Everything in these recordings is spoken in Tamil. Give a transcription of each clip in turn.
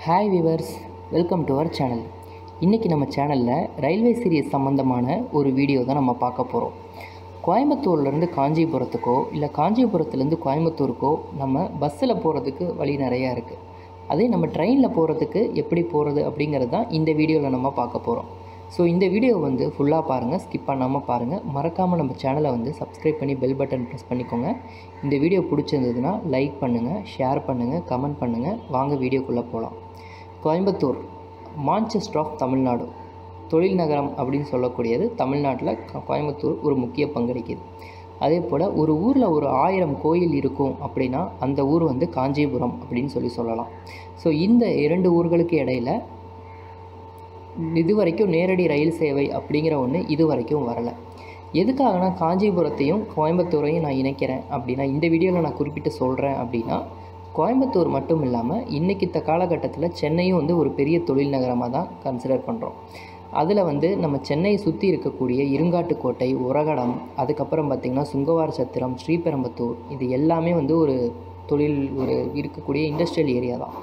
Hi viewers welcome to our channel இன்றைக்கி நம்ம சேனலில் ரயில்வே சீரியஸ் சம்மந்தமான ஒரு வீடியோ தான் நம்ம பார்க்க போகிறோம் கோயம்புத்தூர்லேருந்து காஞ்சிபுரத்துக்கோ இல்லை காஞ்சிபுரத்துலேருந்து கோயம்புத்தூருக்கோ நம்ம பஸ்ஸில் போகிறதுக்கு வழி நிறையா இருக்குது அதே நம்ம ட்ரெயினில் போகிறதுக்கு எப்படி போகிறது அப்படிங்கிறது தான் இந்த வீடியோவில் நம்ம பார்க்க போகிறோம் ஸோ இந்த வீடியோ வந்து ஃபுல்லாக பாருங்கள் ஸ்கிப் பண்ணாமல் பாருங்கள் மறக்காமல் நம்ம சேனலை வந்து சப்ஸ்கிரைப் பண்ணி பெல் பட்டன் ப்ரெஸ் பண்ணிக்கோங்க. இந்த வீடியோ பிடிச்சிருந்ததுன்னா லைக் பண்ணுங்கள் ஷேர் பண்ணுங்கள் கமெண்ட் பண்ணுங்கள் வாங்க வீடியோக்குள்ளே போகலாம் கோயம்புத்தூர் மான்செஸ்டர் ஆஃப் தமிழ்நாடு தொழில் நகரம் அப்படின்னு சொல்லக்கூடியது தமிழ்நாட்டில் கோயம்புத்தூர் ஒரு முக்கிய பங்களிக்குது. அதே போல் ஒரு ஊரில் ஒரு ஆயிரம் கோயில் இருக்கும் அப்படின்னா அந்த ஊர் வந்து காஞ்சிபுரம் அப்படின்னு சொல்லி சொல்லலாம். ஸோ இந்த இரண்டு ஊர்களுக்கு இடையில இது வரைக்கும் நேரடி ரயில் சேவை அப்படிங்கிற ஒன்று இது வரைக்கும் வரலை. எதுக்காகனா காஞ்சிபுரத்தையும் கோயம்புத்தூரையும் நான் இணைக்கிறேன் அப்படின்னா இந்த வீடியோவில் நான் குறிப்பிட்டு சொல்கிறேன் அப்படின்னா கோயம்புத்தூர் மட்டும் இல்லாமல் இன்றைக்கி இந்த காலகட்டத்தில் சென்னையும் வந்து ஒரு பெரிய தொழில் நகரமாக தான் கன்சிடர் பண்ணுறோம் அதில் வந்து நம்ம சென்னையை சுற்றி இருக்கக்கூடிய இருங்காட்டுக்கோட்டை உரகடம் அதுக்கப்புறம் பார்த்திங்கன்னா சுங்கவார சத்திரம் ஸ்ரீபெரும்பத்தூர் இது எல்லாமே வந்து ஒரு தொழில் ஒரு இருக்கக்கூடிய இண்டஸ்ட்ரியல் ஏரியா தான்.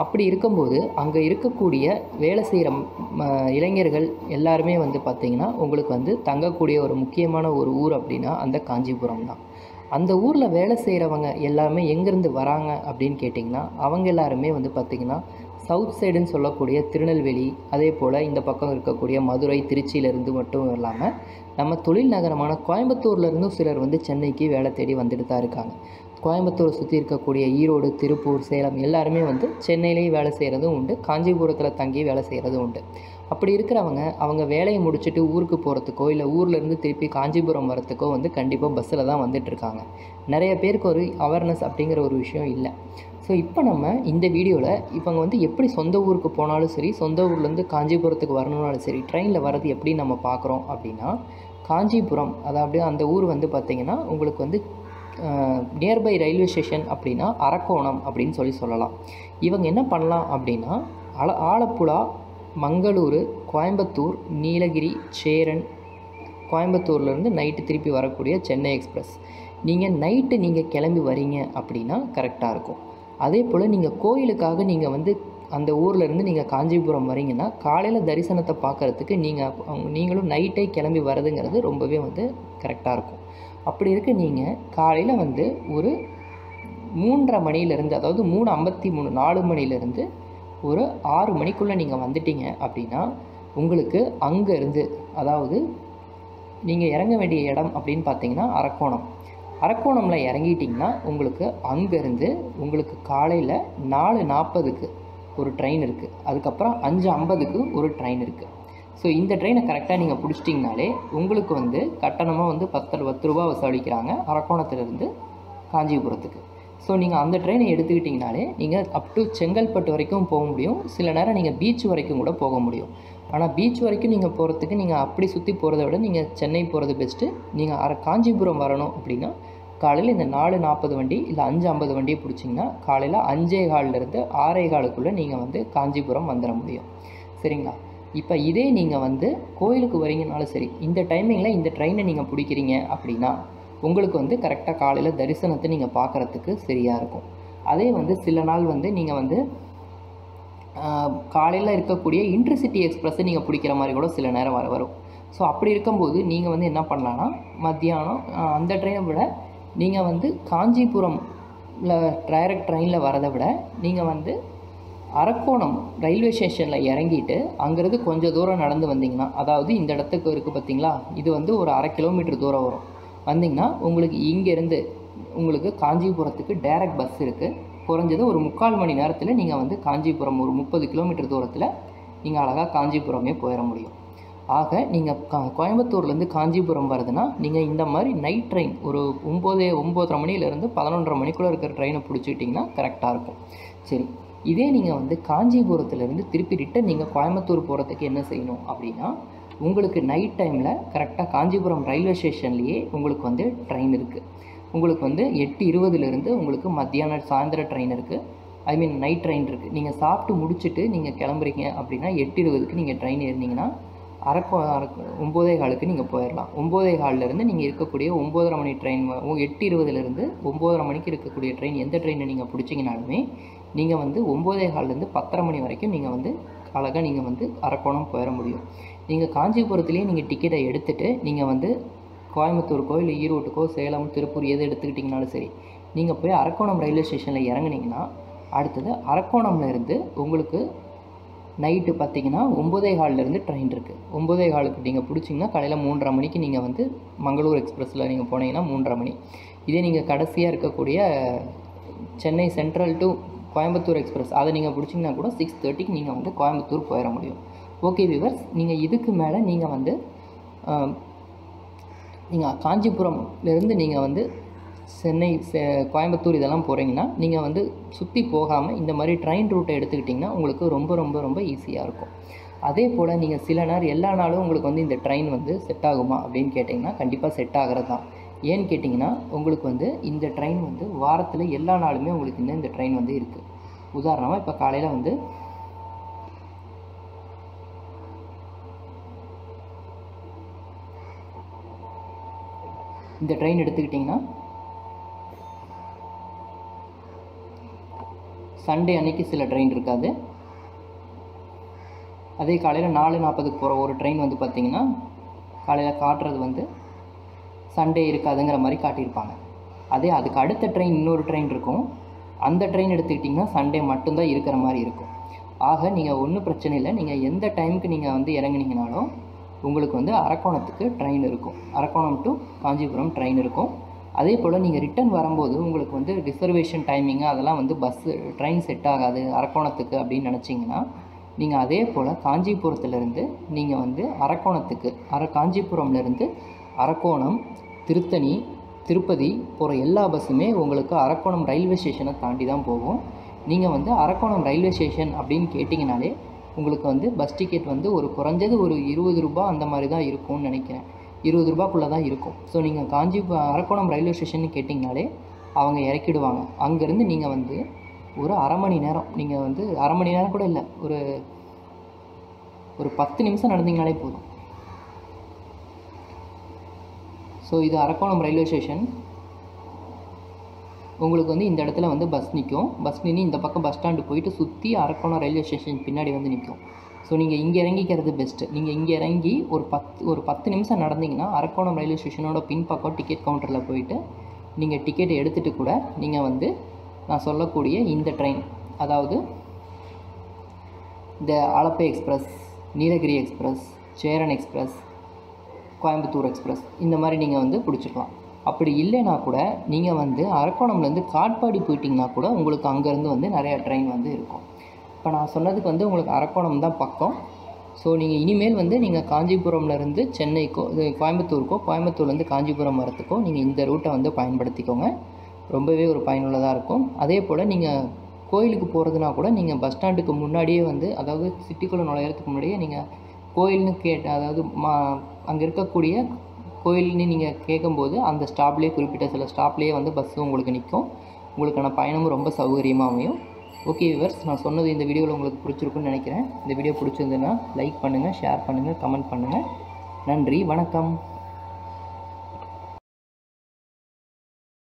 அப்படி இருக்கும்போது அங்கே இருக்கக்கூடிய வேலை செய்கிற இளைஞர்கள் எல்லாருமே வந்து பார்த்திங்கன்னா உங்களுக்கு வந்து தங்கக்கூடிய ஒரு முக்கியமான ஒரு ஊர் அப்படின்னா அந்த காஞ்சிபுரம் தான். அந்த ஊரில் வேலை செய்கிறவங்க எல்லாருமே எங்கேருந்து வராங்க அப்படின்னு கேட்டிங்கன்னா அவங்க எல்லாருமே வந்து பார்த்திங்கன்னா சவுத் சைடுன்னு சொல்லக்கூடிய திருநெல்வேலி அதே போல் இந்த பக்கம் இருக்கக்கூடிய மதுரை திருச்சியிலேருந்து மட்டும் இல்லாமல் நம்ம தொழில் நகரமான கோயம்புத்தூர்லேருந்தும் சிலர் வந்து சென்னைக்கு வேலை தேடி வந்துட்டு தான் இருக்காங்க. கோயம்புத்தூரை சுற்றி இருக்கக்கூடிய ஈரோடு திருப்பூர் சேலம் எல்லாருமே வந்து சென்னையிலேயே வேலை செய்கிறதும் உண்டு. காஞ்சிபுரத்தில் தங்கி வேலை செய்கிறதும் உண்டு. அப்படி இருக்கிறவங்க அவங்க வேலையை முடிச்சுட்டு ஊருக்கு போகிறதுக்கோ இல்லை ஊர்லேருந்து திருப்பி காஞ்சிபுரம் வரத்துக்கோ வந்து கண்டிப்பாக பஸ்ஸில் தான் வந்துட்டுருக்காங்க நிறைய பேருக்கு ஒரு அவேர்னஸ் அப்படிங்கிற ஒரு விஷயம் இல்லை. ஸோ இப்போ நம்ம இந்த வீடியோவில் இவங்க வந்து எப்படி சொந்த ஊருக்கு போனாலும் சரி சொந்த ஊர்லேருந்து காஞ்சிபுரத்துக்கு வரணும்னாலும் சரி ட்ரெயினில் வர்றது எப்படி நம்ம பார்க்குறோம் அப்படின்னா காஞ்சிபுரம் அதாவது அந்த ஊர் வந்து பார்த்திங்கன்னா உங்களுக்கு வந்து நியர்பை ரயில்வே ஸ்டேஷன் அப்படின்னா அரக்கோணம் அப்படின்னு சொல்லி சொல்லலாம். இவங்க என்ன பண்ணலாம் அப்படின்னா ஆல ஆலப்புழா மங்களூரு கோயம்புத்தூர் நீலகிரி சேரன் கோயம்புத்தூர்லேருந்து நைட்டு திருப்பி வரக்கூடிய சென்னை எக்ஸ்பிரஸ் நீங்கள் நைட்டு நீங்கள் கிளம்பி வரீங்க அப்படின்னா கரெக்டாக இருக்கும். அதே போல் நீங்கள் கோயிலுக்காக நீங்கள் வந்து அந்த ஊர்லேருந்து நீங்கள் காஞ்சிபுரம் வரீங்கன்னா காலையில் தரிசனத்தை பார்க்குறதுக்கு நீங்கள் நீங்களும் நைட்டே கிளம்பி வரதுங்கிறது ரொம்பவே வந்து கரெக்டாக இருக்கும். அப்படி இருக்க நீங்கள் காலையில் வந்து ஒரு மூன்றரை மணிலேருந்து அதாவது மூணு ஐம்பத்தி மூணு நாலு மணிலேருந்து ஒரு ஆறு மணிக்குள்ளே நீங்கள் வந்துட்டீங்க அப்படின்னா உங்களுக்கு அங்கேருந்து அதாவது நீங்கள் இறங்க வேண்டிய இடம் அப்படின்னு பார்த்தீங்கன்னா அரக்கோணம். அரக்கோணமில் இறங்கிட்டிங்கன்னா உங்களுக்கு அங்கேருந்து உங்களுக்கு காலையில் நாலு நாற்பதுக்கு ஒரு ட்ரெயின் இருக்குது அதுக்கப்புறம் அஞ்சு ஐம்பதுக்கு ஒரு ட்ரெயின் இருக்குது ஸோ இந்த ட்ரெயினை கரெக்டாக நீங்கள் பிடிச்சிட்டிங்கனாலே உங்களுக்கு வந்து கட்டணமாக வந்து பத்து பத்து ரூபா வசூலிக்கிறாங்க அரக்கோணத்துலேருந்து காஞ்சிபுரத்துக்கு. ஸோ நீங்கள் அந்த ட்ரெயினை எடுத்துக்கிட்டிங்கனாலே நீங்கள் அப் டு செங்கல்பட்டு வரைக்கும் போக முடியும். சில நேரம் நீங்கள் பீச் வரைக்கும் கூட போக முடியும். ஆனால் பீச் வரைக்கும் நீங்கள் போகிறதுக்கு நீங்கள் அப்படி சுற்றி போகிறத விட நீங்கள் சென்னை போகிறது பெஸ்ட்டு நீங்கள் அரை காஞ்சிபுரம் வரணும் அப்படின்னா காலையில் இந்த நாலு நாற்பது வண்டி இல்லை அஞ்சு ஐம்பது வண்டியை பிடிச்சிங்கன்னா காலையில் அஞ்சே காலிலேருந்து ஆறே காலுக்குள்ளே நீங்கள் வந்து காஞ்சிபுரம் வந்துட முடியும். சரிங்களா? இப்போ இதே நீங்கள் வந்து கோயிலுக்கு வரீங்கனாலும் சரி இந்த டைமிங்கில் இந்த ட்ரெயினை நீங்கள் பிடிக்கிறீங்க அப்படின்னா உங்களுக்கு வந்து கரெக்டாக காலையில் தரிசனத்தை நீங்கள் பார்க்குறதுக்கு சரியாக இருக்கும். அதே வந்து சில நாள் வந்து நீங்கள் வந்து காலையில் இருக்கக்கூடிய இன்டர்சிட்டி எக்ஸ்ப்ரெஸ்ஸை நீங்கள் பிடிக்கிற மாதிரி கூட சில நேரம் வர வரும். ஸோ அப்படி இருக்கும்போது நீங்கள் வந்து என்ன பண்ணலான்னா மத்தியானம் அந்த ட்ரெயினை விட நீங்கள் வந்து காஞ்சிபுரம்ல டைரக்ட் ட்ரெயினில் வரதை விட நீங்கள் வந்து அரக்கோணம் ரயில்வே ஸ்டேஷனில் இறங்கிட்டு அங்கேருந்து கொஞ்சம் தூரம் நடந்து வந்தீங்கன்னா அதாவது இந்த இடத்துக்கு இருக்குது பார்த்தீங்களா இது வந்து ஒரு அரை கிலோமீட்டர் தூரம் வரும். வந்தீங்கன்னா உங்களுக்கு இங்கேருந்து உங்களுக்கு காஞ்சிபுரத்துக்கு டைரக்ட் பஸ் இருக்குது குறைஞ்சது ஒரு முக்கால் மணி நேரத்தில் நீங்கள் வந்து காஞ்சிபுரம் ஒரு முப்பது கிலோமீட்டர் தூரத்தில் நீங்கள் அழகாக காஞ்சிபுரமே போயிட முடியும். ஆக நீங்கள் கா கோயம்புத்தூர்லேருந்து காஞ்சிபுரம் வருதுன்னா நீங்கள் இந்த மாதிரி நைட் ட்ரெயின் ஒரு ஒம்போதே ஒம்போதரை மணிலேருந்து பதினொன்றரை மணிக்குள்ளே இருக்கிற ட்ரெயினை பிடிச்சிக்கிட்டிங்கன்னா கரெக்டாக இருக்கும். சரி இதே நீங்கள் வந்து காஞ்சிபுரத்துலேருந்து திருப்பி ரிட்டன் நீங்கள் கோயம்புத்தூர் போகிறதுக்கு என்ன செய்யணும் அப்படின்னா உங்களுக்கு நைட் டைமில் கரெக்டாக காஞ்சிபுரம் ரயில்வே ஸ்டேஷன்லேயே உங்களுக்கு வந்து ட்ரெயின் இருக்குது உங்களுக்கு வந்து எட்டு இருபதுலேருந்து உங்களுக்கு மத்தியானம் சாயந்தர ட்ரெயின் இருக்குது ஐ மீன் நைட் ட்ரெயின் இருக்குது நீங்கள் சாப்பிட்டு முடிச்சுட்டு நீங்கள் கிளம்புறீங்க அப்படின்னா எட்டு இருபதுக்கு நீங்கள் ட்ரெயின் ஏறினீங்கன்னா அரக்கோ அரக்கு ஒம்போதே காலுக்கு நீங்கள் போயிடலாம் ஒம்போதே காலிலேருந்து நீங்கள் இருக்கக்கூடிய ஒம்போதரை மணி ட்ரெயின் எட்டு இருபதுலேருந்து ஒம்போதரை மணிக்கு இருக்கக்கூடிய ட்ரெயின் எந்த ட்ரெயினை நீங்கள் பிடிச்சிங்கனாலுமே நீங்கள் வந்து ஒம்போதே கால்லேருந்து பத்தரை மணி வரைக்கும் நீங்கள் வந்து அழகாக நீங்கள் வந்து அரக்கோணம் போயிட முடியும். நீங்கள் காஞ்சிபுரத்துலேயே நீங்கள் டிக்கெட்டை எடுத்துகிட்டு நீங்கள் வந்து கோயம்புத்தூருக்கோ இல்லை ஈரோட்டுக்கோ சேலம் திருப்பூர் எது எடுத்துக்கிட்டிங்கனாலும் சரி நீங்கள் போய் அரக்கோணம் ரயில்வே ஸ்டேஷனில் இறங்குனீங்கன்னா அடுத்தது அரக்கோணம்ல இருந்து உங்களுக்கு நைட்டு பார்த்தீங்கன்னா ஒம்பதே கால்லேருந்து ட்ரெயின் இருக்குது ஒம்போதே காலுக்கு நீங்கள் பிடிச்சிங்கன்னா காலையில் மூன்றரை மணிக்கு நீங்கள் வந்து மங்களூர் எக்ஸ்பிரஸில் நீங்கள் போனீங்கன்னா மூன்றரை மணி. இதே நீங்கள் கடைசியாக இருக்கக்கூடிய Chennai central to Coimbatore express. அதை நீங்கள் பிடிச்சிங்கன்னா கூட சிக்ஸ் தேர்ட்டிக்கு நீங்கள் வந்து கோயம்புத்தூர் போயிட முடியும். ஓகே விவர்ஸ் நீங்கள் இதுக்கு மேலே நீங்கள் வந்து நீங்கள் காஞ்சிபுரம்லேருந்து நீங்கள் வந்து சென்னை செ- கோயம்புத்தூர் இதெல்லாம் போகிறீங்கன்னா நீங்கள் வந்து சுற்றி போகாமல் இந்த மாதிரி ட்ரெயின் ரூட்டை எடுத்துக்கிட்டிங்கன்னா உங்களுக்கு ரொம்ப ரொம்ப ரொம்ப ஈஸியாக இருக்கும். அதே போல் நீங்கள் சில நேரம் எல்லா நாளும் உங்களுக்கு வந்து இந்த ட்ரெயின் வந்து செட் ஆகுமா அப்படின்னு கேட்டிங்கன்னா கண்டிப்பாக செட் ஆகிறது தான் ஏன்னு கேட்டிங்கன்னா உங்களுக்கு வந்து இந்த ட்ரெயின் வந்து வாரத்தில் எல்லா நாளுமே உங்களுக்கு இந்த இந்த ட்ரெயின் வந்து இருக்குது உதாரணமாக இப்போ காலையில் வந்து இந்த ட்ரெயின் எடுத்துக்கிட்டிங்கன்னா சண்டே அன்னைக்கு சில ட்ரெயின் இருக்காது. அதே காலையில் நாலு நாற்பதுக்கு போகிற ஒரு ட்ரெயின் வந்து பார்த்திங்கன்னா காலையில் காட்டுறது வந்து சண்டே இருக்காதுங்கிற மாதிரி காட்டியிருப்பாங்க. அதே அதுக்கு அடுத்த ட்ரெயின் இன்னொரு ட்ரெயின் இருக்கும். அந்த ட்ரெயின் எடுத்துக்கிட்டிங்கன்னா சண்டே மட்டும்தான் இருக்கிற மாதிரி இருக்கும். ஆக நீங்கள் ஒன்றும் பிரச்சனை இல்லை. நீங்கள் எந்த டைமுக்கு நீங்கள் வந்து இறங்குனீங்கனாலும் உங்களுக்கு வந்து அரக்கோணத்துக்கு ட்ரெயின் இருக்கும். அரக்கோணம் டு காஞ்சிபுரம் ட்ரெயின் இருக்கும். அதே போல் நீங்கள் ரிட்டர்ன் வரும்போது உங்களுக்கு வந்து ரிசர்வேஷன் டைமிங்கு அதெல்லாம் வந்து பஸ்ஸு ட்ரெயின் செட் ஆகாது அரக்கோணத்துக்கு அப்படின்னு நினச்சிங்கன்னா நீங்கள் அதே போல் காஞ்சிபுரத்துலேருந்து நீங்கள் வந்து அரக்கோணத்துக்கு அர காஞ்சிபுரம்லேருந்து அரக்கோணம் திருத்தணி திருப்பதி போகிற எல்லா பஸ்ஸுமே உங்களுக்கு அரக்கோணம் ரயில்வே ஸ்டேஷனை தாண்டி தான் போகும். நீங்கள் வந்து அரக்கோணம் ரயில்வே ஸ்டேஷன் அப்படின்னு கேட்டிங்கனாலே உங்களுக்கு வந்து பஸ் டிக்கெட் வந்து ஒரு குறைஞ்சது ஒரு இருபது ரூபா அந்த மாதிரி தான் இருக்கும்னு நினைக்கிறேன். இருபது ரூபாக்குள்ளே தான் இருக்கும். ஸோ நீங்கள் காஞ்சி அரக்கோணம் ரயில்வே ஸ்டேஷன் கேட்டிங்கனாலே அவங்க இறக்கிடுவாங்க. அங்கேருந்து நீங்கள் வந்து ஒரு அரை மணி நேரம் நீங்கள் வந்து அரை மணி நேரம் கூட இல்லை ஒரு ஒரு பத்து நிமிஷம் நடந்தீங்கனாலே போதும். ஸோ இது அரக்கோணம் ரயில்வே ஸ்டேஷன் உங்களுக்கு வந்து இந்த இடத்துல வந்து பஸ் நிற்கும் பஸ் நின்று இந்த பக்கம் பஸ் ஸ்டாண்டு போயிட்டு சுற்றி அரக்கோணம் ரயில்வே ஸ்டேஷன் பின்னாடி வந்து நிற்கும் ஸோ நீங்கள் இங்கே இறங்கிக்கிறது பெஸ்ட்டு நீங்கள் இங்கே இறங்கி ஒரு பத்து ஒரு பத்து நிமிஷம் நடந்தீங்கன்னா அரக்கோணம் ரயில்வே ஸ்டேஷனோட பின்பக்கம் டிக்கெட் கவுண்டரில் போயிட்டு நீங்கள் டிக்கெட் எடுத்துகிட்டு கூட நீங்கள் வந்து நான் சொல்லக்கூடிய இந்த ட்ரெயின் அதாவது இந்த Alleppey express Nilgiri express Cheran express Coimbatore express. இந்த மாதிரி நீங்கள் வந்து பிடிச்சிக்கலாம் அப்படி இல்லைனா கூட நீங்கள் வந்து அரக்கோணம்லேருந்து காட்பாடி போயிட்டீங்கன்னா கூட உங்களுக்கு அங்கேருந்து வந்து நிறையா ட்ரெயின் வந்து இருக்கும். இப்போ நான் சொன்னதுக்கு வந்து உங்களுக்கு அரக்கோணம் தான் பக்கம். ஸோ நீங்கள் இனிமேல் வந்து நீங்கள் காஞ்சிபுரம்லேருந்து சென்னைக்கோ இது கோயம்புத்தூருக்கோ கோயம்புத்தூர்லேருந்து காஞ்சிபுரம் வரத்துக்கோ நீங்கள் இந்த ரூட்டை வந்து பயன்படுத்திக்கோங்க. ரொம்பவே ஒரு பயனுள்ளதாக இருக்கும். அதே போல் நீங்கள் கோயிலுக்கு போகிறதுனா கூட நீங்கள் பஸ் ஸ்டாண்டுக்கு முன்னாடியே வந்து அதாவது சிட்டிக்குள்ளே நுழையிறதுக்கு முன்னாடியே நீங்கள் கோயில்னு கேட்ட அதாவது மா அங்கே இருக்கக்கூடிய கோயில்னு நீங்கள் கேட்கும்போது அந்த ஸ்டாப்லேயே குறிப்பிட்ட சில ஸ்டாப்லேயே வந்து பஸ்ஸு உங்களுக்கு நிற்கும் உங்களுக்கான பயணமும் ரொம்ப சௌகரியமாக அமையும். ஓகே விவர்ஸ் நான் சொன்னது இந்த வீடியோவில் உங்களுக்கு பிடிச்சிருக்குன்னு நினைக்கிறேன். இந்த வீடியோ பிடிச்சிருந்ததுன்னா லைக் பண்ணுங்கள் ஷேர் பண்ணுங்கள் கமெண்ட் பண்ணுங்கள் நன்றி வணக்கம்.